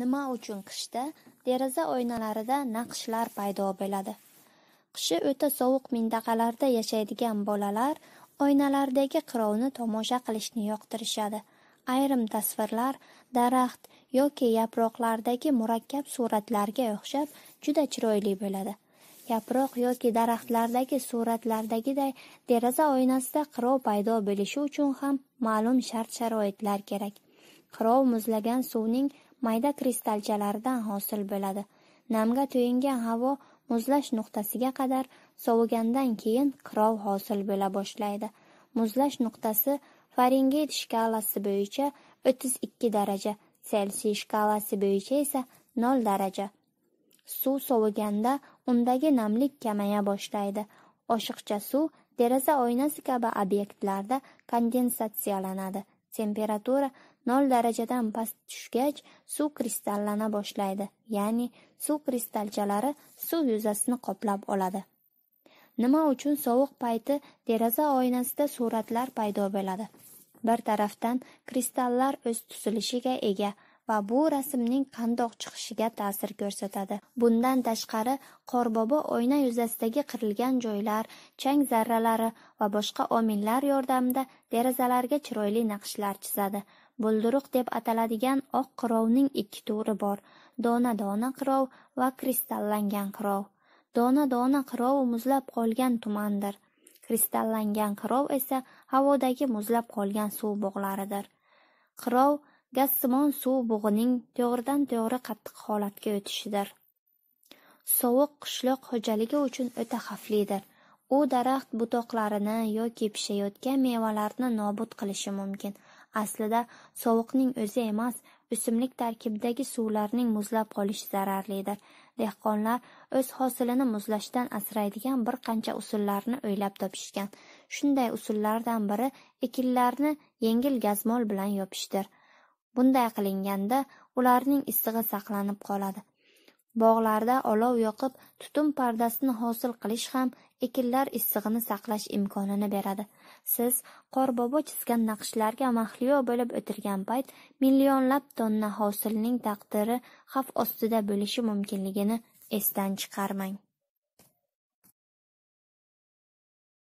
Nima uchun qishda deraza oynalarida naqshlar paydo bo'ladi? Qishi o'ta sovuq mintaqalarda yashaydigan bolalar oynalardagi qirovni tomosha qilishni yoqtirishadi. Ayrim tasvirlar daraxt yoki yaproqlardagi murakkab suratlarga o'xshab juda chiroyli bo'ladi. Yaproq yoki daraxtlardagi suratlardagiday deraza oynasida qirov paydo bo'lishi uchun ham ma'lum shart-sharoitlar kerak. Qirov muzlagan suvning mayda kristalchalaridan hosil bo'ladi. Namga to'yingan havo muzlash nuqtasiga qadar sovigandan keyin qirov hosil bo'la boshlaydi. Muzlash nuqtasi faringeyt shkalasi bo'yicha 32 daraja, Selsiy shkalasi bo'yicha esa 0 daraja. Suv soviganda undagi namlik kamaya boshlaydi. Oshiqcha suv deraza oynasi kabi obyektlarda kondensatsiyalanadi. Temperatura 0 darajadan past tushgach, suv kristallana boshlaydi, ya'ni suv kristalchalari suv yuzasini qoplab oladi. Nima uchun sovuq payti deraza oynasida suratlar paydo bo'ladi? Bir tarafdan kristallar o'z tuzilishiga ega va bu rasmning qandoq chiqishiga ta'sir ko'rsatadi. Bundan tashqari, Qorbobo oyna yuzasidagi qirilgan joylar, chang zarralari va boshqa omillar yordamida derazalarga chiroyli naqshlar chizadi. Bulduruq deb ataladigan oq qirovning ikki turi bor: dona-dona qirov va kristallangan qirov. Dona-dona qirov muzlab qolgan tumandir. Kristallangan qirov esa havodagi muzlab qolgan suv bug'laridir. Qirov gazsimon suv bug'ining to'g'ridan-to'g'ri qattiq holatga o'tishidir. Sovuq qishloq xo'jaligi uchun o'ta xavflidir. U daraxt butoqlarini yoki pishayotgan mevalarni nobud qilishi mumkin. Aslida sovuqning o'zi emas, o'simlik tarkibidagi suvlarning muzlab qolishi zararlidir. Dehqonlar o'z hosilini muzlashdan asraydigan bir qancha usullarni o'ylab topishgan. Shunday usullardan biri ekinlarni yengil gazmol bilan yopishdir. Bunday qilinganda ularning issig'i saqlanib qoladi. Bog'larda olov yoqib, tutun pardasini hosil qilish ham ekinlar issig'ini saqlash imkonini beradi. Siz Qorbobo chizgan naqshlarga mahliyo bo'lib o'tirgan payt millionlab tonna hosilning taqdiri xavf ostida bo'lishi mumkinligini esdan chiqarmang.